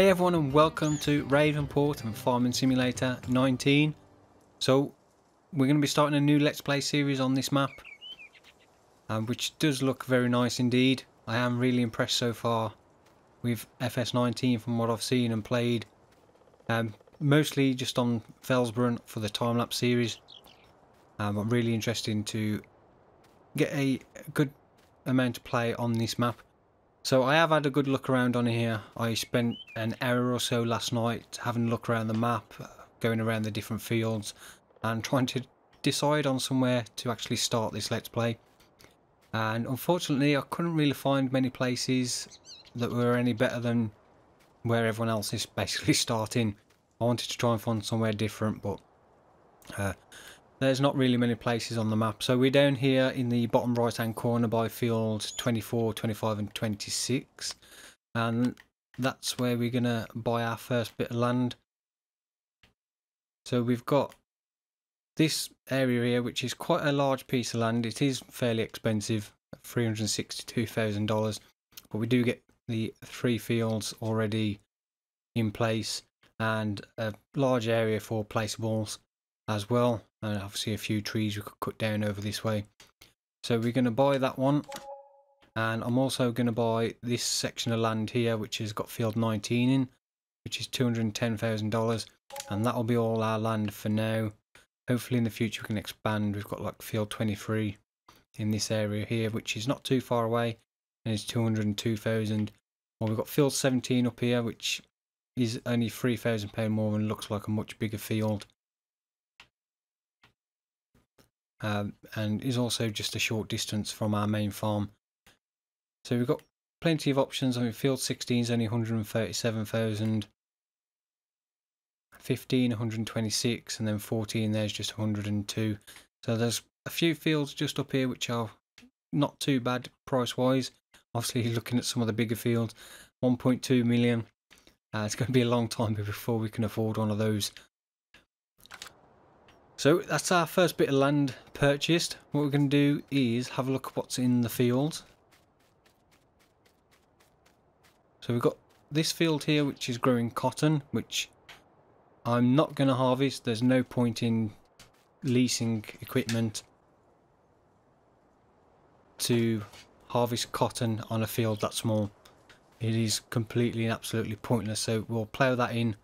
Hey everyone and welcome to Ravenport and Farming Simulator 19. So we're going to be starting a new Let's Play series on this map. Um, which does look very nice indeed. I am really impressed so far with FS19 from what I've seen and played. Um, mostly just on Felsbrunn for the time-lapse series. Um, I'm really interested to get a good amount of play on this map. So I have had a good look around on here. I spent an hour or so last night having a look around the map, going around the different fields and trying to decide on somewhere to actually start this Let's Play. And unfortunately I couldn't really find many places that were any better than where everyone else is basically starting. I wanted to try and find somewhere different but uh, there's not really many places on the map. So we're down here in the bottom right hand corner by fields 24, 25 and 26. And that's where we're going to buy our first bit of land. So we've got this area here, which is quite a large piece of land. It is fairly expensive, $362,000. But we do get the three fields already in place and a large area for placeables as well and obviously a few trees we could cut down over this way. So we're going to buy that one. And I'm also going to buy this section of land here which has got field 19 in which is $210,000 and that'll be all our land for now. Hopefully in the future we can expand. We've got like field 23 in this area here which is not too far away and it's 202,000 well we've got field 17 up here which is only £3,000 more and looks like a much bigger field um, and is also just a short distance from our main farm. So we've got plenty of options. I mean, field 16 is only 137,000. 15, 126, and then 14 there's just 102. So there's a few fields just up here which are not too bad price wise. Obviously, looking at some of the bigger fields, 1.2 million. Uh, it's going to be a long time before we can afford one of those. So that's our first bit of land purchased. What we're going to do is have a look at what's in the field. So we've got this field here which is growing cotton, which I'm not going to harvest. There's no point in leasing equipment to harvest cotton on a field that small. It is completely and absolutely pointless. So we'll plough that in.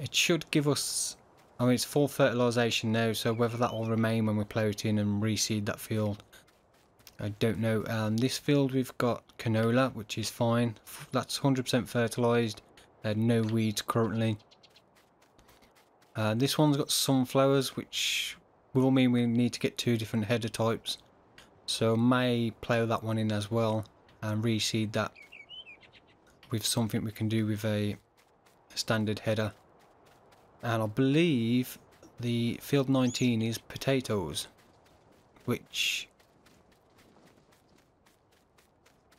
It should give us I mean, it's full fertilisation now, so whether that will remain when we plough it in and reseed that field, I don't know. Um, this field we've got canola, which is fine. That's 100% fertilised. Uh, no weeds currently. Uh, this one's got sunflowers, which will mean we need to get two different header types. So may plough that one in as well and reseed that with something we can do with a standard header and I believe the field 19 is potatoes which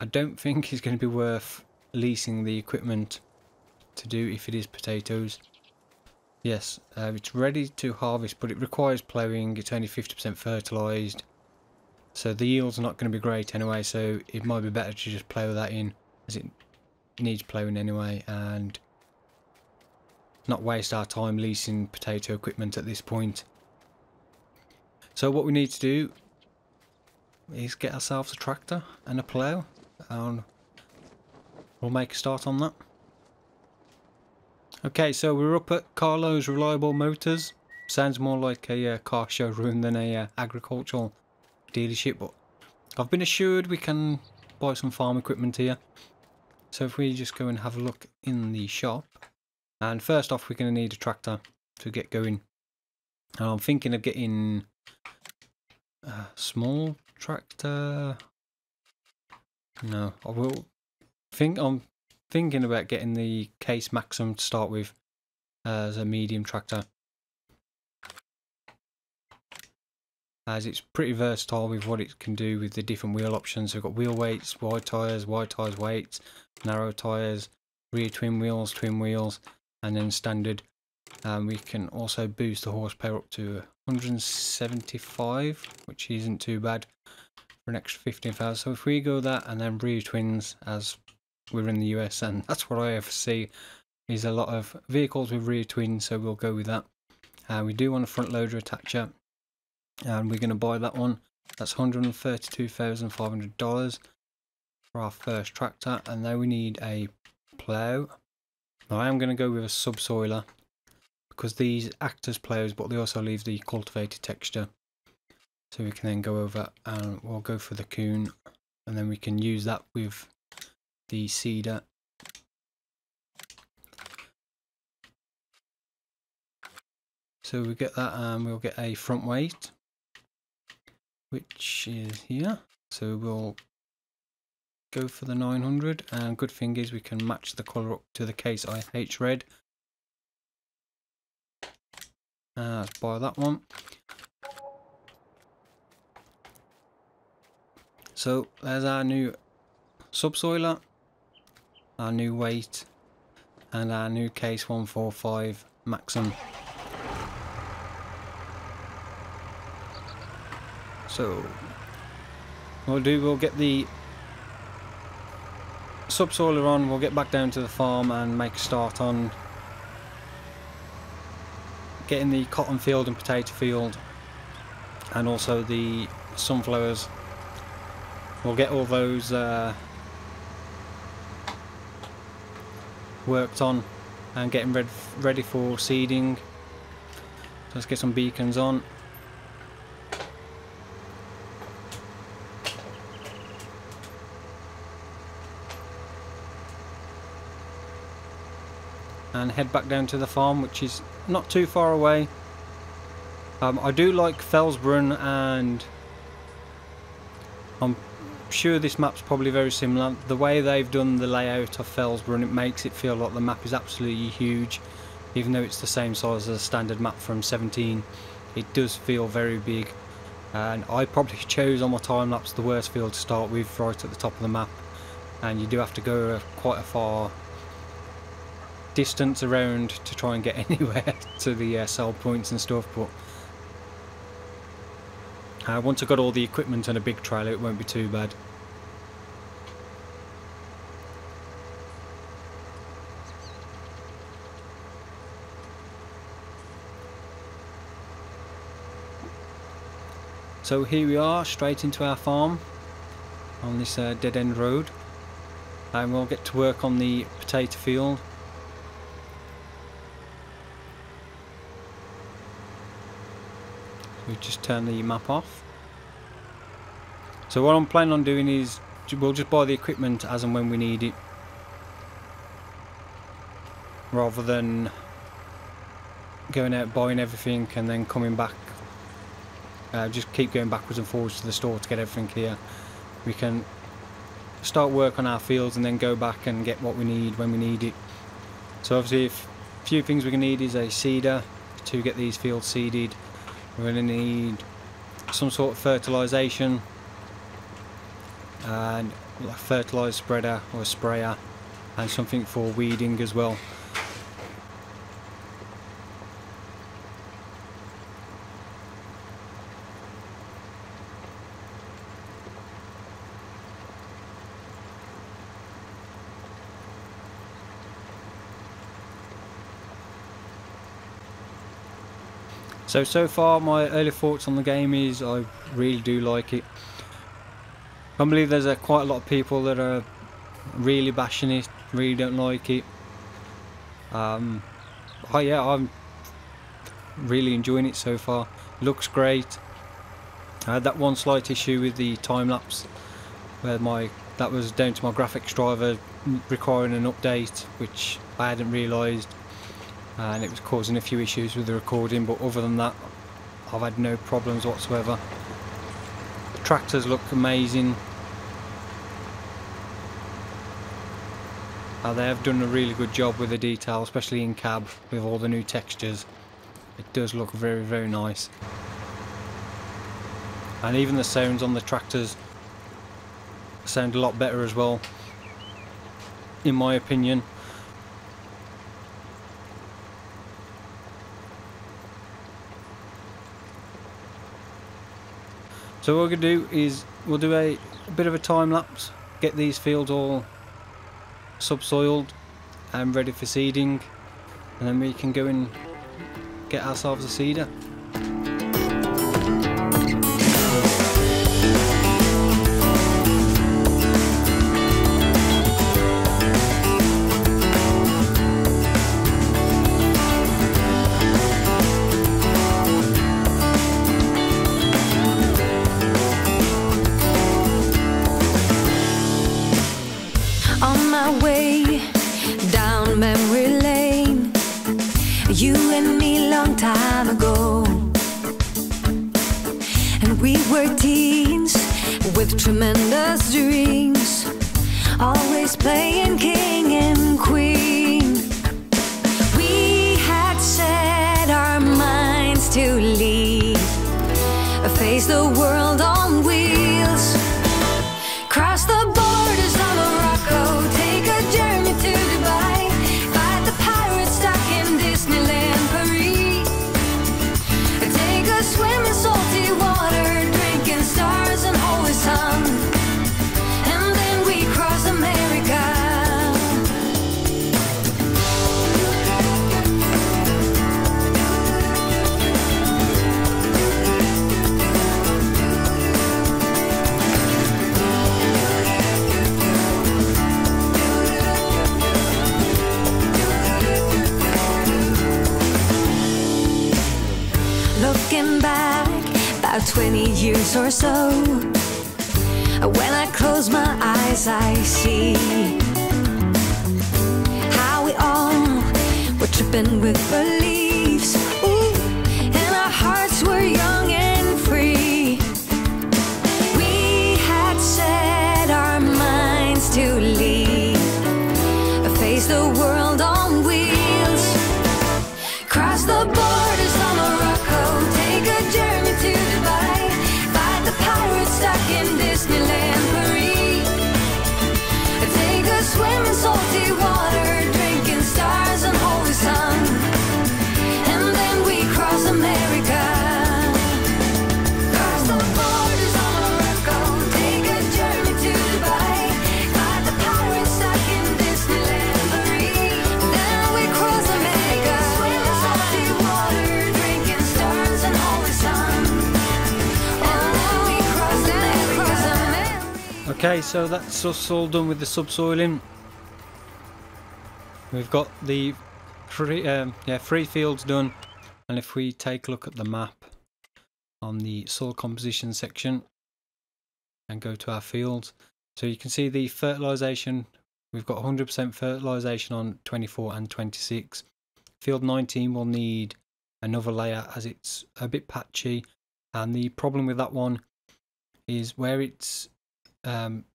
I don't think is going to be worth leasing the equipment to do if it is potatoes. Yes uh, it's ready to harvest but it requires ploughing. It's only 50% fertilized. So the yields are not going to be great anyway so it might be better to just plough that in as it needs ploughing anyway and not waste our time leasing potato equipment at this point. So what we need to do is get ourselves a tractor and a plough and we'll make a start on that. Okay, so we're up at Carlo's Reliable Motors. Sounds more like a uh, car showroom than a uh, agricultural dealership, but I've been assured we can buy some farm equipment here. So if we just go and have a look in the shop, and first off, we're going to need a tractor to get going. And I'm thinking of getting a small tractor. No, I will think I'm thinking about getting the Case Maxxum to start with as a medium tractor. As it's pretty versatile with what it can do with the different wheel options. we've got wheel weights, wide tyres, wide tyres weights, narrow tyres, rear twin wheels, twin wheels, and then standard um, we can also boost the horsepower up to 175 which isn't too bad for an extra 15,000 so if we go that and then rear twins as we're in the US and that's what I ever see is a lot of vehicles with rear twins so we'll go with that. Uh, we do want a front loader attacher and we're going to buy that one. That's $132,500 for our first tractor and now we need a plough. Now I am going to go with a subsoiler because these act as players but they also leave the cultivated texture. So we can then go over and we'll go for the Kuhn and then we can use that with the seeder. So we get that and we'll get a front weight which is here. So we'll go for the 900 and good thing is we can match the colour up to the case IH red. Uh, let's buy that one. So there's our new subsoiler, our new weight, and our new case 145 Maxxum. So we'll do, we'll get the subsoiler on, we'll get back down to the farm and make a start on getting the cotton field and potato field and also the sunflowers we'll get all those uh, worked on and getting ready for seeding. Let's get some beacons on. And head back down to the farm which is not too far away. Um, I do like Felsbrunn and I'm sure this map's probably very similar. The way they've done the layout of Felsbrunn, it makes it feel like the map is absolutely huge. Even though it's the same size as a standard map from 17, it does feel very big. And I probably chose on my time lapse the worst field to start with, right at the top of the map. And you do have to go quite a far distance around to try and get anywhere to the uh, sell points and stuff. But uh, once I've got all the equipment and a big trailer, it won't be too bad. So here we are, straight into our farm on this uh, dead end road. And we'll get to work on the potato field. We just turn the map off. So what I'm planning on doing is we'll just buy the equipment as and when we need it. Rather than going out buying everything and then coming back uh, just keep going backwards and forwards to the store to get everything here. We can start work on our fields and then go back and get what we need when we need it. So obviously a few things we're going to need is a seeder to get these fields seeded. We're going to need some sort of fertilisation and a fertiliser spreader or a sprayer and something for weeding as well. So, so far my early thoughts on the game is I really do like it. I believe there's a, quite a lot of people that are really bashing it, really don't like it. Um, oh yeah, I'm really enjoying it so far. Looks great. I had that one slight issue with the time lapse where my that was down to my graphics driver requiring an update which I hadn't realised and it was causing a few issues with the recording but other than that I've had no problems whatsoever. The tractors look amazing. Uh, they have done a really good job with the detail especially in cab with all the new textures. It does look very very nice. And even the sounds on the tractors sound a lot better as well in my opinion So what we're going to do is we'll do a, a bit of a time lapse, get these fields all subsoiled and ready for seeding and then we can go and get ourselves a seeder. Okay, so that's us all done with the subsoiling. We've got the free, um, yeah, free fields done. And if we take a look at the map on the soil composition section and go to our fields, so you can see the fertilization. We've got 100% fertilization on 24 and 26. Field 19 will need another layer as it's a bit patchy. And the problem with that one is where it's um,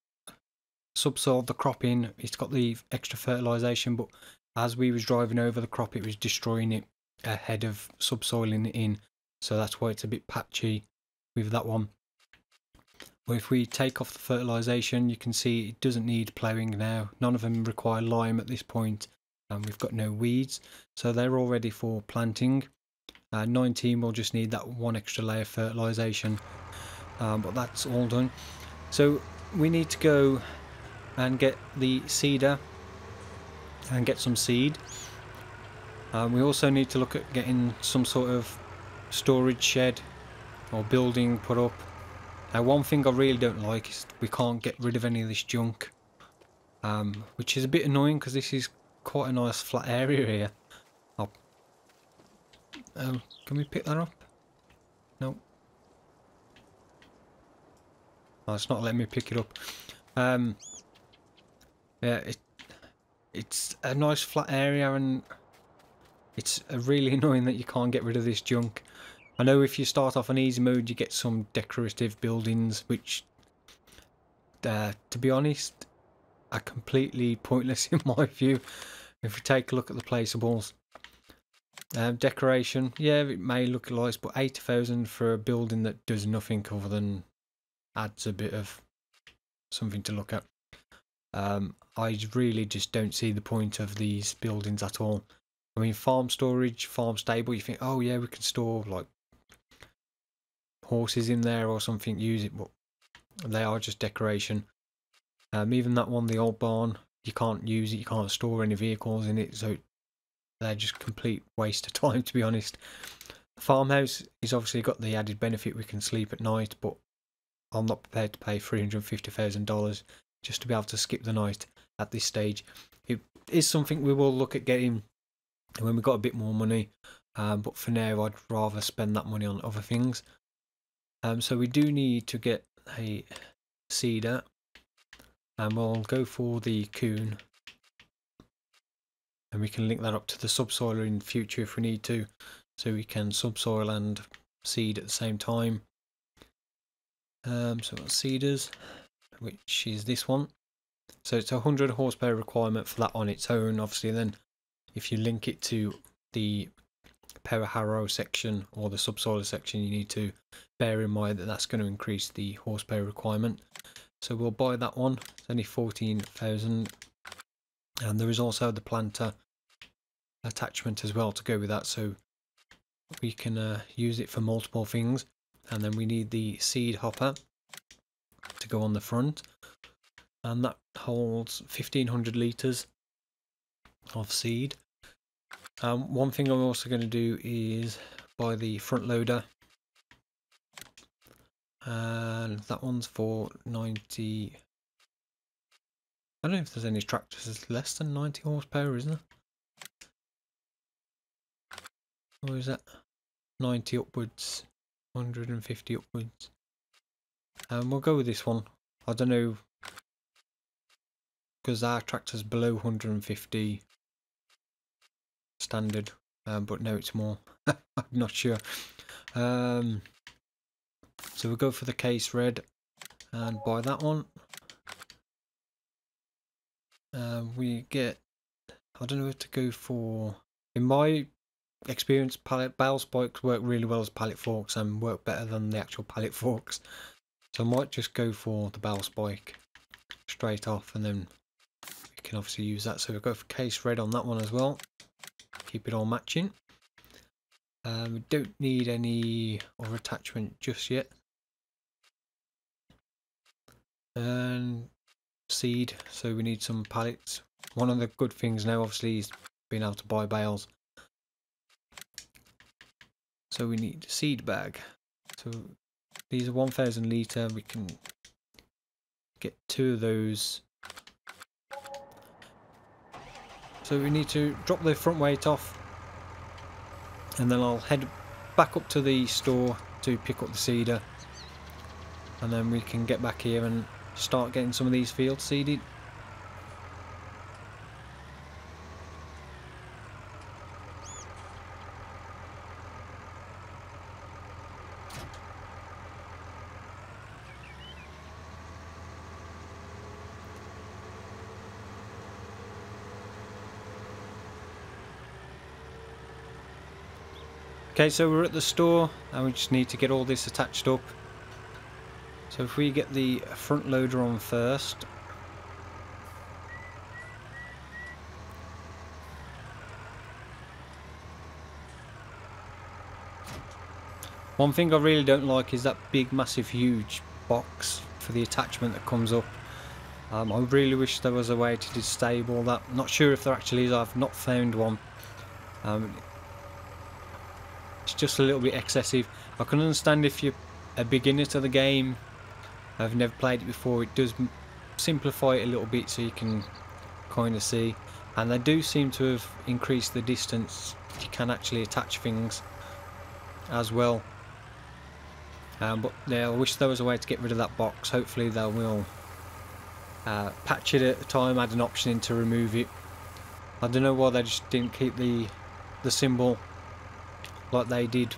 subsoiled the crop in. It's got the extra fertilization, but as we was driving over the crop, it was destroying it ahead of subsoiling it in. So that's why it's a bit patchy with that one. But if we take off the fertilization, you can see it doesn't need ploughing now. None of them require lime at this point, and we've got no weeds, so they're all ready for planting. Uh, 19 will just need that one extra layer of fertilization, um, but that's all done. So we need to go and get the seeder and get some seed. Um, we also need to look at getting some sort of storage shed or building put up. Now one thing I really don't like is we can't get rid of any of this junk. Um, which is a bit annoying because this is quite a nice flat area here. Oh. Um, can we pick that up? No. Oh, it's not letting me pick it up. Um, yeah, it, it's a nice flat area and it's really annoying that you can't get rid of this junk. I know if you start off on easy mode you get some decorative buildings which, uh, to be honest, are completely pointless in my view. If we take a look at the placeables. Um, decoration, yeah, it may look nice, but 8,000 for a building that does nothing other than adds a bit of something to look at. Um, I really just don't see the point of these buildings at all. I mean, farm storage, farm stable, you think, oh yeah, we can store like horses in there or something, use it, but they are just decoration. Um, even that one, the old barn, you can't use it, you can't store any vehicles in it, so they're just complete waste of time to be honest. Farmhouse is obviously got the added benefit we can sleep at night, but I'm not prepared to pay three hundred fifty thousand dollars just to be able to skip the night at this stage. It is something we will look at getting when we've got a bit more money, um, but for now I'd rather spend that money on other things. Um, so we do need to get a seeder, and we'll go for the Kuhn, and we can link that up to the subsoiler in future if we need to, so we can subsoil and seed at the same time. Um, so seeders, which is this one. So it's a 100 horsepower requirement for that on its own. Obviously, then if you link it to the power harrow section or the subsoiler section, you need to bear in mind that that's going to increase the horsepower requirement. So we'll buy that one. It's only 14,000. And there is also the planter attachment as well to go with that. So we can uh, use it for multiple things. And then we need the seed hopper to go on the front. And that holds 1500 litres of seed. Um, one thing I'm also going to do is buy the front loader. And that one's for 90. I don't know if there's any tractors less than 90 horsepower, isn't there? Or is that 90 upwards, 150 upwards? Um, we'll go with this one. I don't know because our tractor's below 150 standard, um, but no, it's more. I'm not sure. Um, so we'll go for the case red and buy that one. Uh, we get, I don't know what to go for. In my experience, pallet bale spikes work really well as pallet forks and work better than the actual pallet forks. So I might just go for the bale spike straight off and then we can obviously use that. So we'll go for case red on that one as well keep it all matching. Um, we don't need any other attachment just yet. And seed, so we need some pallets. One of the good things now obviously is being able to buy bales. So we need seed bag. So these are 1000 litre, we can get two of those So we need to drop the front weight off and then I'll head back up to the store to pick up the seeder and then we can get back here and start getting some of these fields seeded. Okay, so we're at the store and we just need to get all this attached up. So if we get the front loader on first. One thing I really don't like is that big massive huge box for the attachment that comes up. Um, I really wish there was a way to disable that. Not sure if there actually is, I've not found one. Um, just a little bit excessive. I can understand if you're a beginner to the game, I've never played it before, it does simplify it a little bit so you can kind of see. And they do seem to have increased the distance you can actually attach things as well. Um, but yeah, I wish there was a way to get rid of that box. Hopefully they will uh, patch it at the time, add an option in to remove it. I don't know why they just didn't keep the the symbol like they did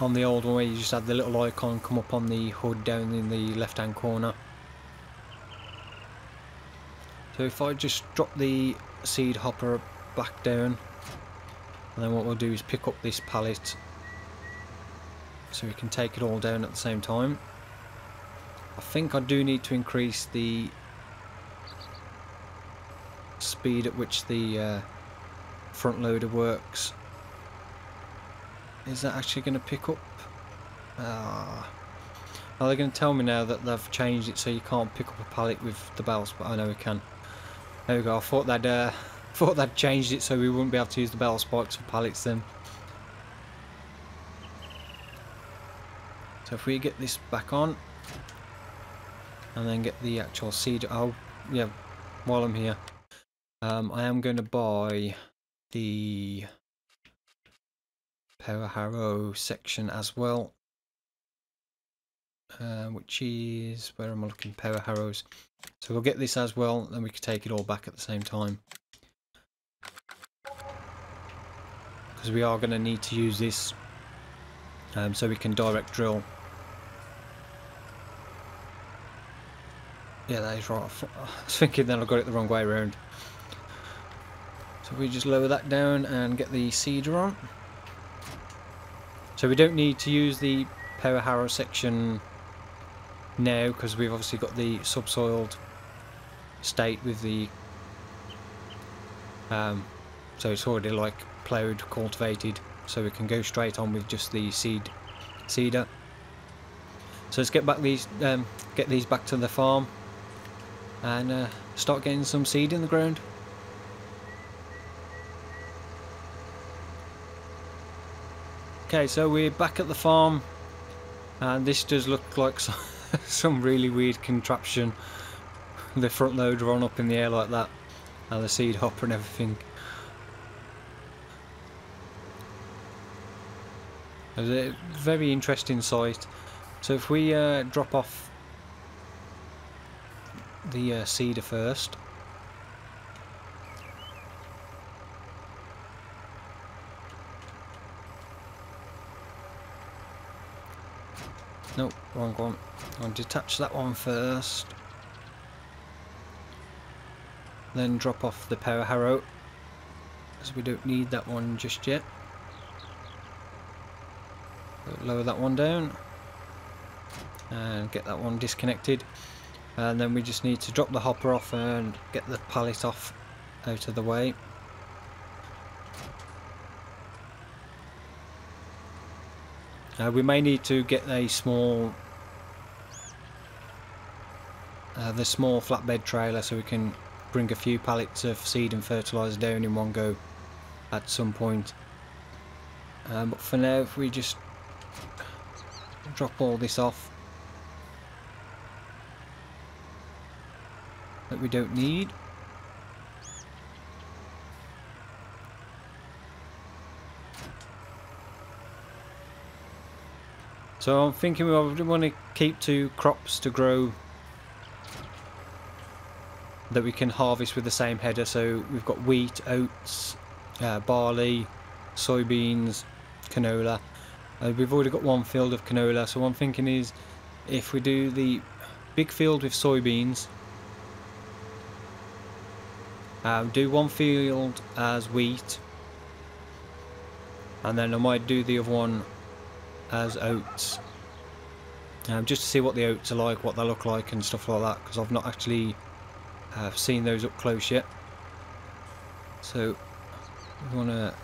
on the old one where you just had the little icon come up on the hood down in the left hand corner. So if I just drop the seed hopper back down and then what we'll do is pick up this pallet so we can take it all down at the same time. I think I do need to increase the speed at which the uh, front loader works is that actually going to pick up? Ah. Are they going to tell me now that they've changed it so you can't pick up a pallet with the bells? But I know we can. There we go. I thought that uh, thought that changed it so we wouldn't be able to use the bale spikes for pallets then. So if we get this back on and then get the actual seed. Oh, yeah. While I'm here, um, I am going to buy the power harrow section as well. Uh, which is where am I looking? Power harrows. So we'll get this as well, then we can take it all back at the same time. Because we are going to need to use this um, so we can direct drill. Yeah, that is right. I was thinking then I got it the wrong way around. So we just lower that down and get the seeder on. So we don't need to use the power harrow section now because we've obviously got the subsoiled state with the um, so it's already like ploughed cultivated so we can go straight on with just the seed seeder so let's get back these um, get these back to the farm and uh, start getting some seed in the ground okay so we're back at the farm and this does look like some really weird contraption. The front loader on up in the air like that, and the seed hopper and everything. It's a very interesting sight. So if we uh, drop off the uh, seeder first. Nope, wrong one. I'll detach that one first. Then drop off the power harrow. Because we don't need that one just yet. Lower that one down. And get that one disconnected. And then we just need to drop the hopper off and get the pallet off out of the way. Uh, we may need to get a small uh, the small flatbed trailer so we can bring a few pallets of seed and fertiliser down in one go at some point. Um, but for now if we just drop all this off that we don't need So I'm thinking we want to keep two crops to grow that we can harvest with the same header. So we've got wheat, oats, uh, barley, soybeans, canola. Uh, we've already got one field of canola. So I'm thinking is if we do the big field with soybeans, um, do one field as wheat, and then I might do the other one as oats. Um, just to see what the oats are like, what they look like and stuff like that because I've not actually uh, seen those up close yet. So we want to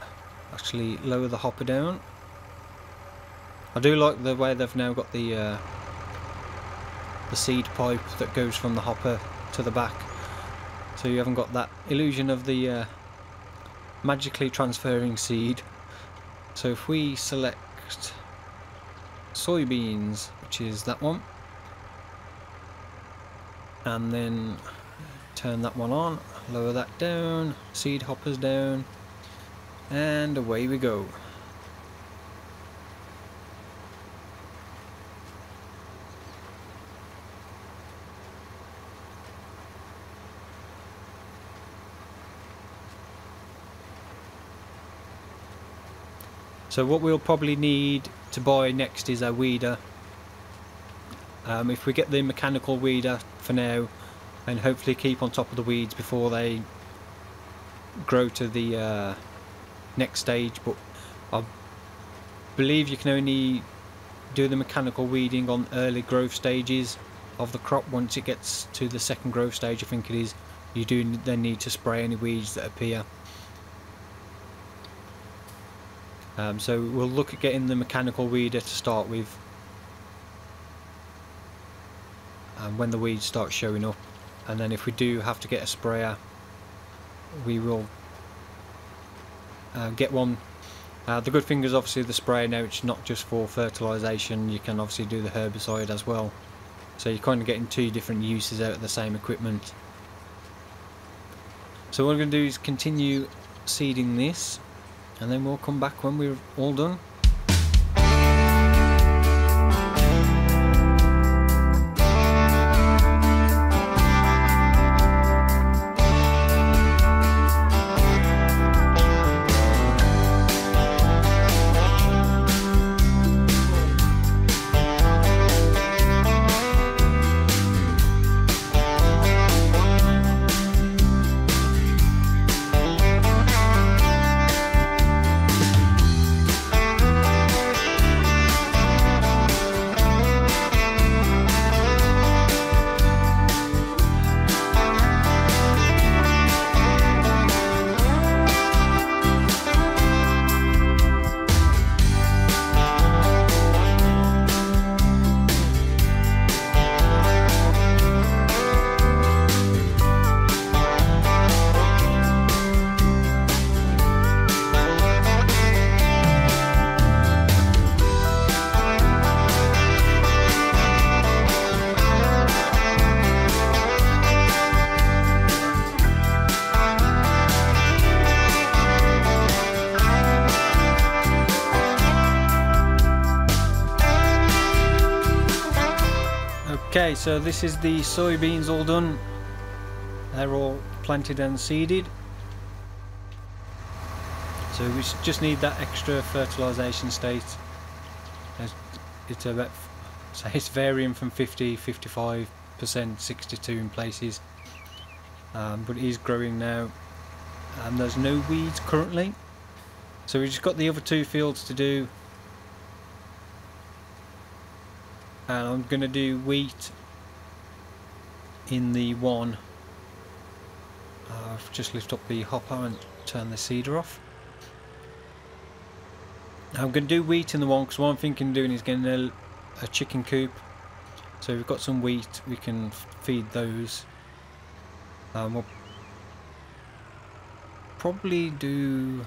actually lower the hopper down. I do like the way they've now got the uh, the seed pipe that goes from the hopper to the back. So you haven't got that illusion of the uh, magically transferring seed. So if we select soybeans, which is that one. And then turn that one on, lower that down, seed hoppers down, and away we go. So what we'll probably need to buy next is a weeder. Um, if we get the mechanical weeder for now and hopefully keep on top of the weeds before they grow to the uh, next stage but I believe you can only do the mechanical weeding on early growth stages of the crop once it gets to the second growth stage I think it is you do then need to spray any weeds that appear Um, so we'll look at getting the mechanical weeder to start with and when the weeds start showing up and then if we do have to get a sprayer we will uh, get one. Uh, the good thing is obviously the sprayer now it's not just for fertilisation, you can obviously do the herbicide as well. So you're kind of getting two different uses out of the same equipment. So what we're going to do is continue seeding this and then we'll come back when we're all done. Okay, so this is the soybeans all done. They're all planted and seeded. So we just need that extra fertilisation state. It's about, so it's varying from 50, 55 percent, 62 in places. Um, but it is growing now, and there's no weeds currently. So we've just got the other two fields to do and I'm going to do wheat in the one. I've just lift up the hopper and turn the seeder off. I'm going to do wheat in the one because what I'm thinking of doing is getting a, a chicken coop. So we've got some wheat we can feed those. Um, we'll probably do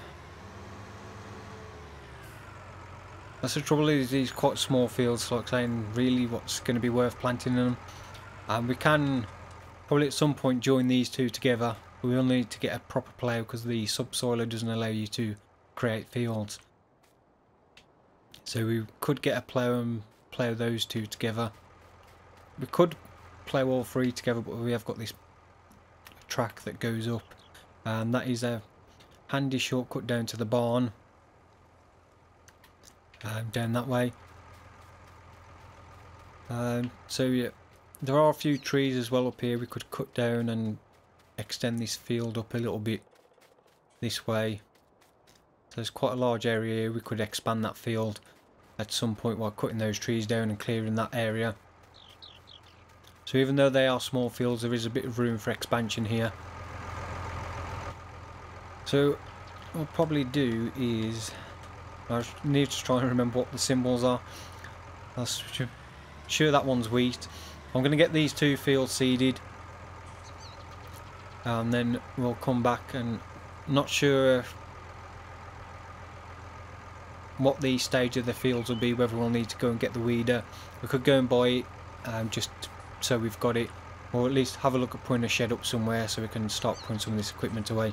That's the trouble is these quite small fields, like saying really what's going to be worth planting in them. And we can probably at some point join these two together. We will need to get a proper plough because the subsoiler doesn't allow you to create fields. So we could get a plough and plough those two together. We could plough all three together, but we have got this track that goes up. And that is a handy shortcut down to the barn um, down that way. Um, so yeah, there are a few trees as well up here we could cut down and extend this field up a little bit this way. There's quite a large area here, we could expand that field at some point while cutting those trees down and clearing that area. So even though they are small fields there is a bit of room for expansion here. So what I'll probably do is I need to try and remember what the symbols are. I'm sure that one's wheat. I'm going to get these two fields seeded. And then we'll come back and not sure what the stage of the fields will be, whether we'll need to go and get the weeder. We could go and buy it um, just so we've got it. Or at least have a look at putting a shed up somewhere so we can start putting some of this equipment away.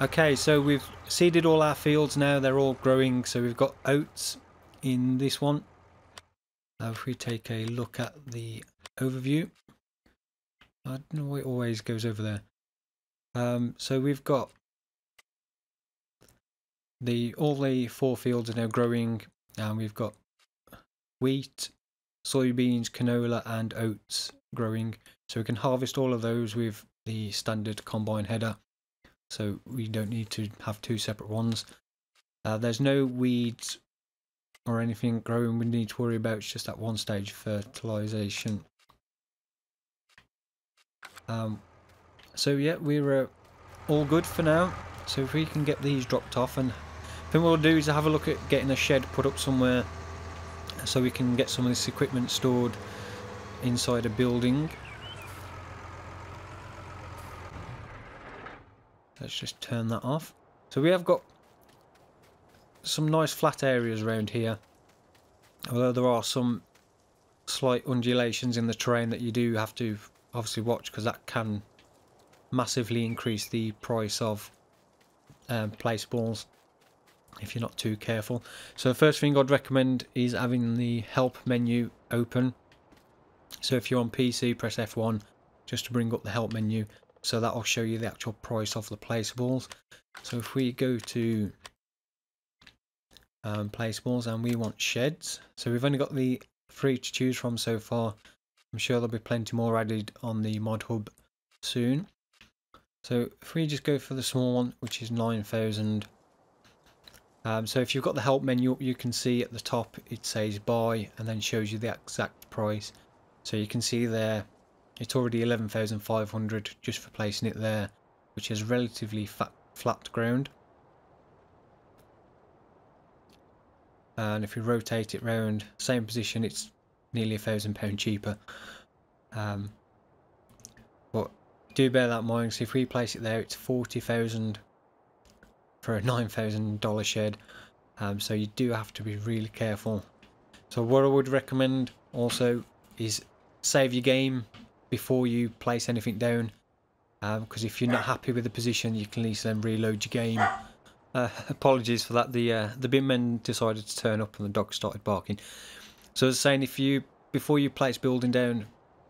Okay, so we've seeded all our fields now. They're all growing. So we've got oats in this one. Now if we take a look at the overview. I don't know why it always goes over there. Um, so we've got the all the four fields are now growing and we've got wheat, soybeans, canola and oats growing. So we can harvest all of those with the standard combine header so we don't need to have two separate ones. Uh, there's no weeds or anything growing we need to worry about, it's just that one stage fertilization. Um, so yeah, we're uh, all good for now. So if we can get these dropped off and what we'll do is have a look at getting a shed put up somewhere so we can get some of this equipment stored inside a building Let's just turn that off. So we have got some nice flat areas around here. Although there are some slight undulations in the terrain that you do have to obviously watch because that can massively increase the price of um, placeables if you're not too careful. So the first thing I'd recommend is having the help menu open. So if you're on PC, press F1 just to bring up the help menu. So that'll show you the actual price of the placeables. So if we go to um, placeables and we want sheds. So we've only got the three to choose from so far. I'm sure there'll be plenty more added on the mod hub soon. So if we just go for the small one, which is 9,000. Um, so if you've got the help menu you can see at the top it says buy and then shows you the exact price. So you can see there it's already 11,500 just for placing it there, which is relatively fat, flat ground. And if we rotate it round, same position, it's nearly a thousand pound cheaper. Um, but do bear that in mind, so if we place it there, it's 40,000 for a $9,000 shed. Um, so you do have to be really careful. So what I would recommend also is save your game before you place anything down because um, if you're not happy with the position you can at least then reload your game. Uh, apologies for that. The uh, the bin men decided to turn up and the dog started barking. So I was saying if you before you place building down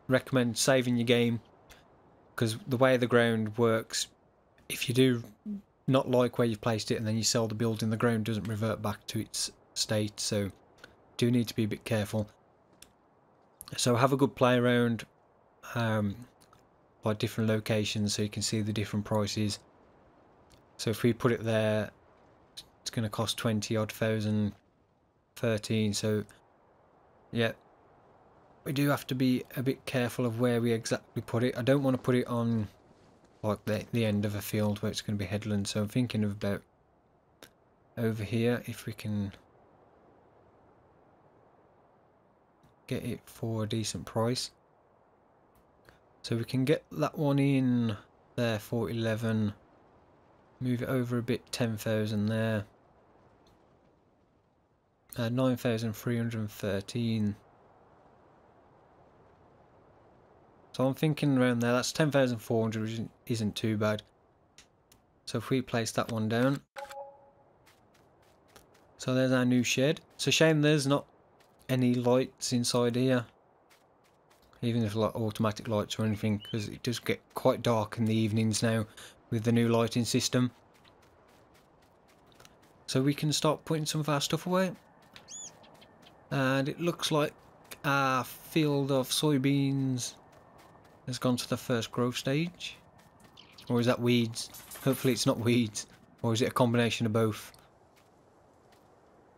recommend saving your game because the way the ground works if you do not like where you've placed it and then you sell the building the ground doesn't revert back to its state so do need to be a bit careful. So have a good play around um, by different locations so you can see the different prices. So if we put it there, it's going to cost 20 odd thousand, 13. So yeah, we do have to be a bit careful of where we exactly put it. I don't want to put it on like the, the end of a field where it's going to be headland. So I'm thinking of about over here if we can get it for a decent price. So we can get that one in there for 11. Move it over a bit, 10,000 there. Uh, 9,313. So I'm thinking around there, that's 10,400 which isn't too bad. So if we place that one down. So there's our new shed. It's a shame there's not any lights inside here even if like automatic lights or anything because it does get quite dark in the evenings now with the new lighting system. So we can start putting some of our stuff away. And it looks like our field of soybeans has gone to the first growth stage. Or is that weeds? Hopefully it's not weeds. Or is it a combination of both?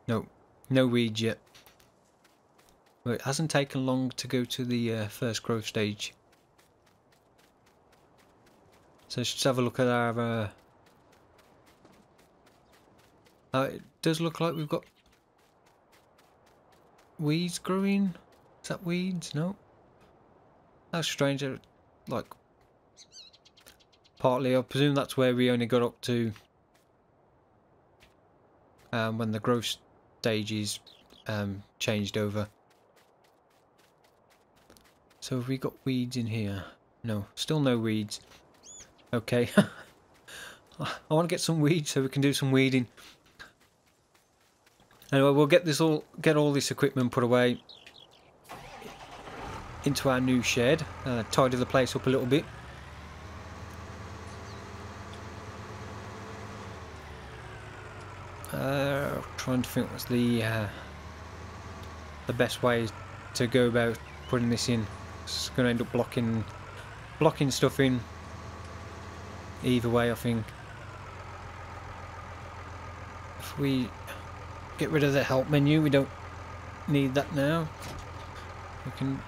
No no weeds yet well, it hasn't taken long to go to the uh, first growth stage. So let's just have a look at our... Uh... Uh, it does look like we've got weeds growing. Is that weeds? No. That's strange. Like, partly, I presume that's where we only got up to um, when the growth stages um, changed over. So have we got weeds in here? No, still no weeds. Okay. I want to get some weeds so we can do some weeding. Anyway, we'll get this all get all this equipment put away into our new shed. Uh, tidy the place up a little bit. Uh, trying to think what's the uh, the best way to go about putting this in. It's going to end up blocking blocking stuff in. Either way I think. If we get rid of the help menu we don't need that now. We can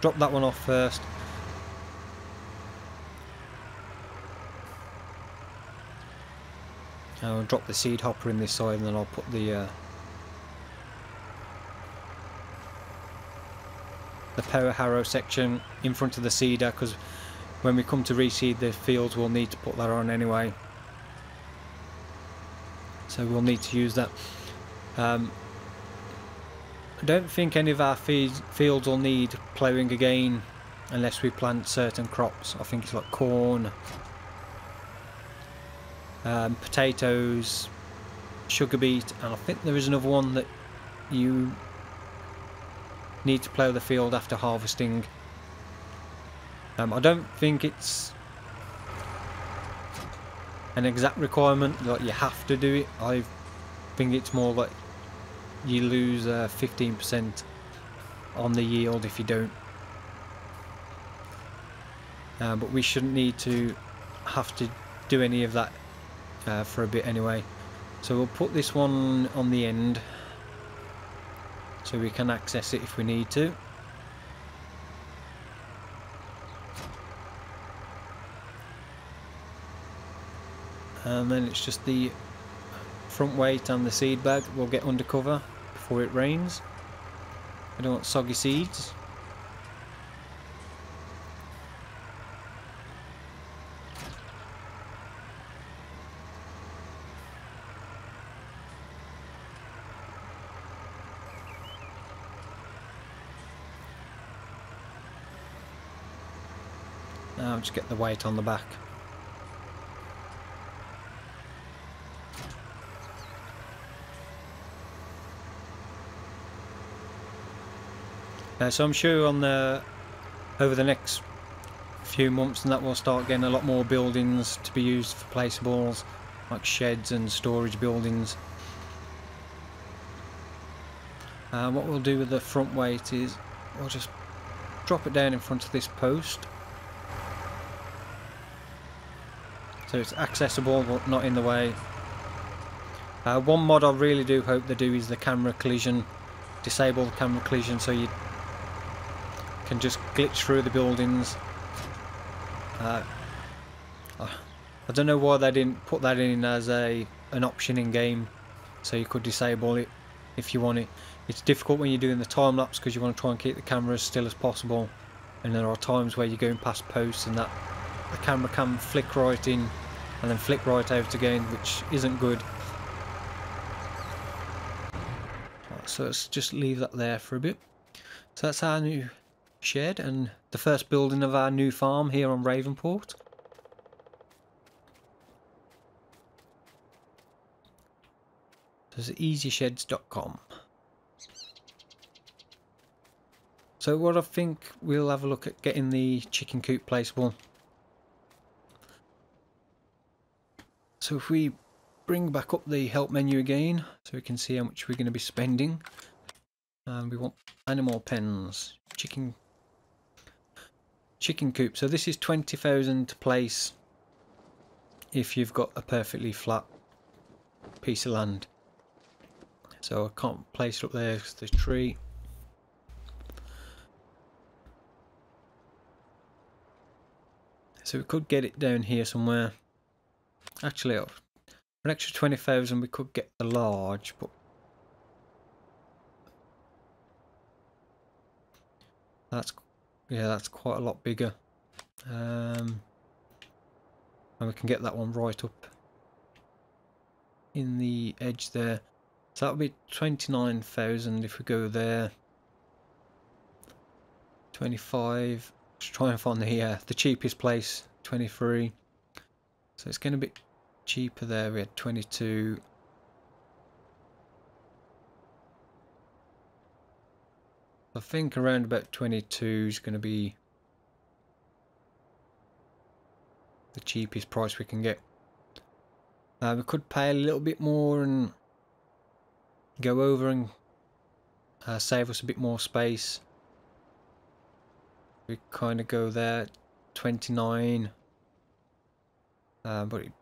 drop that one off first. I'll drop the seed hopper in this side and then I'll put the uh, the power harrow section in front of the seeder because when we come to reseed the fields we'll need to put that on anyway. So we'll need to use that. Um, I don't think any of our fields will need ploughing again unless we plant certain crops. I think it's like corn um, potatoes sugar beet and I think there is another one that you need to plough the field after harvesting um, I don't think it's an exact requirement that you have to do it. I think it's more like you lose 15% uh, on the yield if you don't. Uh, but we shouldn't need to have to do any of that uh, for a bit anyway. So we'll put this one on the end so we can access it if we need to. and then it's just the front weight and the seed bag will get under cover before it rains I don't want soggy seeds Now just get the weight on the back Uh, so I'm sure on the over the next few months and that will start getting a lot more buildings to be used for placeables like sheds and storage buildings. Uh, what we'll do with the front weight is we'll just drop it down in front of this post so it's accessible but not in the way. Uh, one mod I really do hope they do is the camera collision, disable the camera collision so you can just glitch through the buildings. Uh, I don't know why they didn't put that in as a an option in game, so you could disable it if you want it. It's difficult when you're doing the time lapse because you want to try and keep the camera as still as possible, and there are times where you're going past posts and that the camera can flick right in and then flick right out again, which isn't good. So let's just leave that there for a bit. So that's our new shed and the first building of our new farm here on Ravenport. So it's easysheds.com. So what I think we'll have a look at getting the chicken coop placeable. So if we bring back up the help menu again so we can see how much we're going to be spending. And we want animal pens, chicken chicken coop. So this is 20,000 to place if you've got a perfectly flat piece of land. So I can't place it up there because there's a tree. So we could get it down here somewhere. Actually, for an extra 20,000 we could get the large, but that's yeah, that's quite a lot bigger. Um, and we can get that one right up in the edge there. So that'll be 29,000 if we go there. 25. Let's try and find the uh, the cheapest place. 23. So it's going to be cheaper there. We had 22. I think around about 22 is going to be the cheapest price we can get. Uh, we could pay a little bit more and go over and uh, save us a bit more space. We kind of go there, 29. Uh, but it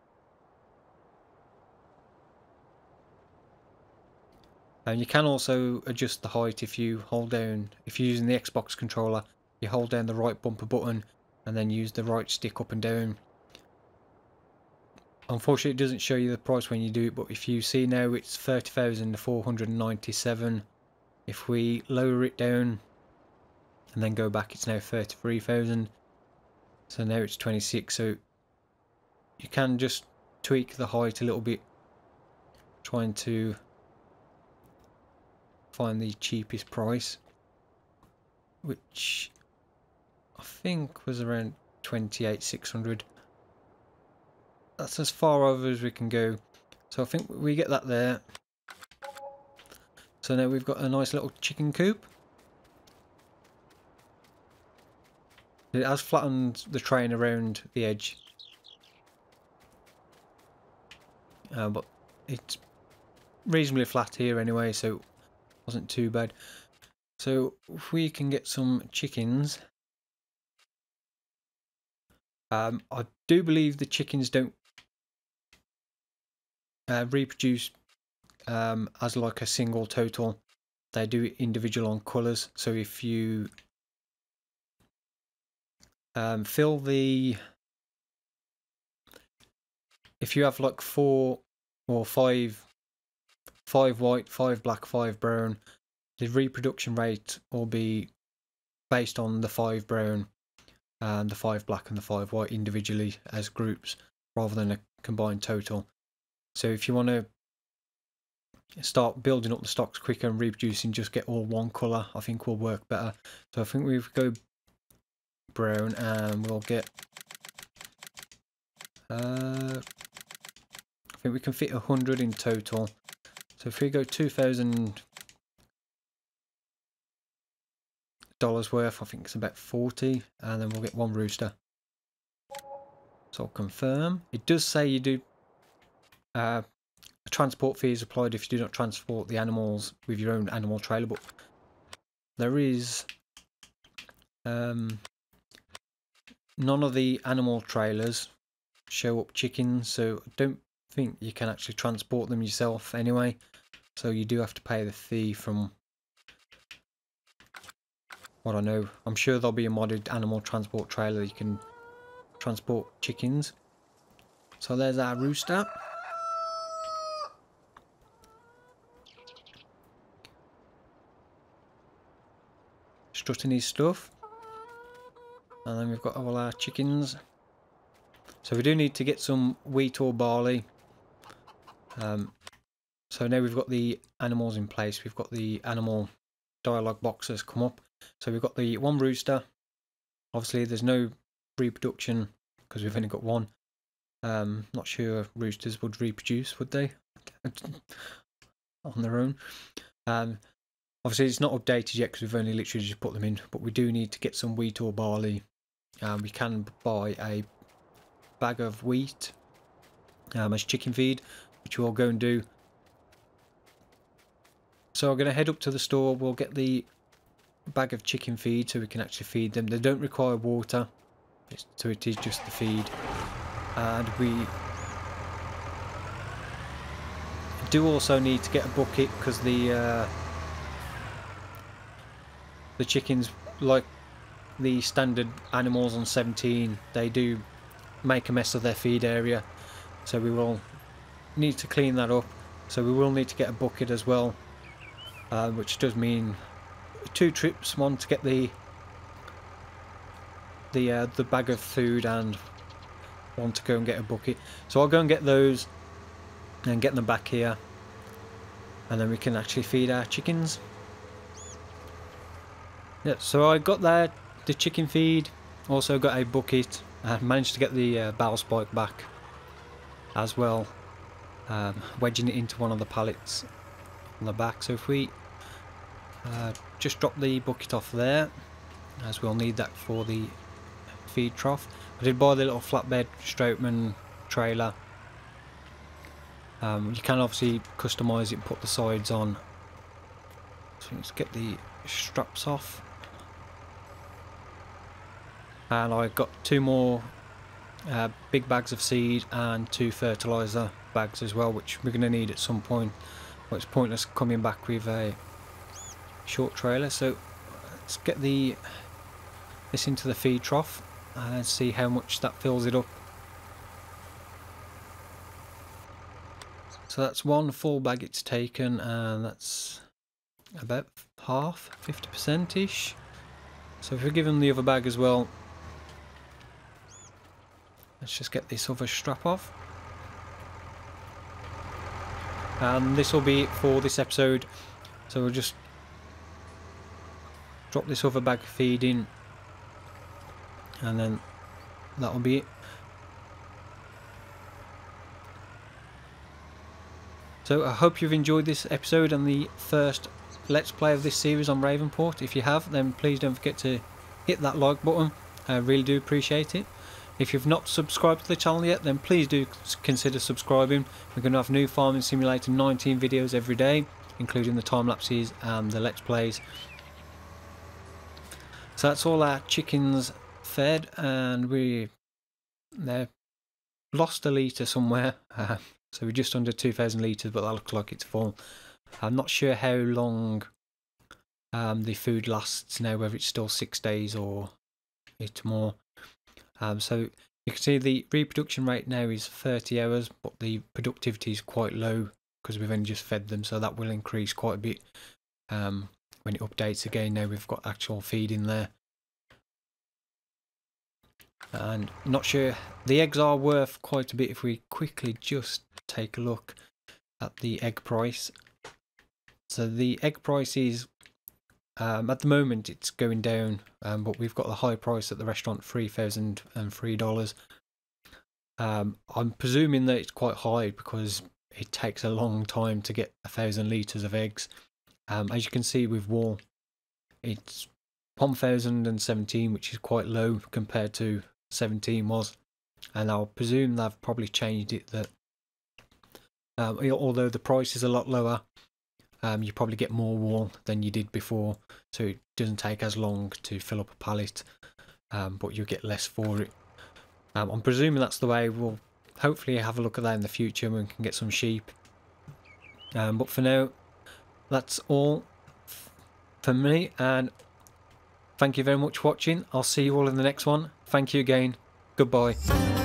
And you can also adjust the height if you hold down, if you're using the Xbox controller, you hold down the right bumper button and then use the right stick up and down. Unfortunately it doesn't show you the price when you do it, but if you see now it's 30,497. If we lower it down and then go back it's now 33,000. So now it's 26. So you can just tweak the height a little bit. Trying to find the cheapest price. Which I think was around 28 600 that's as far over as we can go. So I think we get that there. So now we've got a nice little chicken coop. It has flattened the train around the edge. Uh, but it's reasonably flat here anyway so wasn't too bad so if we can get some chickens um, I do believe the chickens don't uh, reproduce um, as like a single total. They do individual on colours. So if you um, fill the if you have like four or five five white, five black, five brown, the reproduction rate will be based on the five brown and the five black and the five white individually as groups rather than a combined total. So if you want to start building up the stocks quicker and reproducing, just get all one colour, I think will work better. So I think we go brown and we'll get, uh, I think we can fit a hundred in total. If we go 2000 dollars worth. I think it's about 40 and then we'll get one rooster. So I'll confirm. It does say you do uh, a transport fee is applied if you do not transport the animals with your own animal trailer, but there is um, none of the animal trailers show up chickens, so don't think you can actually transport them yourself anyway. So you do have to pay the fee from what I know. I'm sure there'll be a modded animal transport trailer you can transport chickens. So there's our rooster. Strutting his stuff. And then we've got all our chickens. So we do need to get some wheat or barley. Um, so now we've got the animals in place. We've got the animal dialogue boxes come up. So we've got the one rooster. Obviously, there's no reproduction because we've only got one. Um, not sure roosters would reproduce, would they? On their own. Um, obviously, it's not updated yet because we've only literally just put them in. But we do need to get some wheat or barley. Um, we can buy a bag of wheat um, as chicken feed, which we'll go and do. So I'm going to head up to the store. We'll get the bag of chicken feed so we can actually feed them. They don't require water, so it is just the feed. And we do also need to get a bucket because the uh, the chickens, like the standard animals on 17, they do make a mess of their feed area. So we will need to clean that up. So we will need to get a bucket as well, uh, which does mean two trips, one to get the the uh, the bag of food and one to go and get a bucket. So I'll go and get those and get them back here and then we can actually feed our chickens. Yeah, so I got there, the chicken feed, also got a bucket and managed to get the uh, bale spike back as well, um, wedging it into one of the pallets on the back. So if we uh, just drop the bucket off there as we'll need that for the feed trough. I did buy the little flatbed Strautmann trailer. Um, you can obviously customise it and put the sides on. So let's get the straps off. And I've got two more uh, big bags of seed and two fertiliser bags as well, which we're going to need at some point. But it's pointless coming back with a short trailer. So let's get the this into the feed trough and see how much that fills it up. So that's one full bag it's taken and that's about half 50% ish so if we give them the other bag as well let's just get this other strap off. And this will be it for this episode. So we'll just drop this other bag feed in and then that'll be it. So I hope you've enjoyed this episode and the first Let's Play of this series on Ravenport. If you have, then please don't forget to hit that like button. I really do appreciate it. If you've not subscribed to the channel yet, then please do consider subscribing. We're going to have new Farming Simulator 19 videos every day, including the time lapses and the Let's Plays. So that's all our chickens fed, and we they lost a litre somewhere. So we're just under 2,000 litres, but that looks like it's full. I'm not sure how long um, the food lasts now, whether it's still six days or it's more. Um, so you can see the reproduction rate now is 30 hours, but the productivity is quite low because we've only just fed them, so that will increase quite a bit um, when it updates again. Now we've got actual feed in there. And not sure, the eggs are worth quite a bit if we quickly just take a look at the egg price. So the egg price is um, at the moment it's going down, um, but we've got the high price at the restaurant, three thousand and three dollars. Um, I'm presuming that it's quite high because it takes a long time to get a thousand liters of eggs. Um, as you can see with wool, it's 1017, which is quite low compared to 17 was, and I'll presume they've probably changed it that um, although the price is a lot lower, um, you probably get more wool than you did before, so it doesn't take as long to fill up a pallet, um, but you get less for it. Um, I'm presuming that's the way we'll hopefully have a look at that in the future and we can get some sheep. Um, but for now, that's all for me, and thank you very much for watching. I'll see you all in the next one. Thank you again. Goodbye.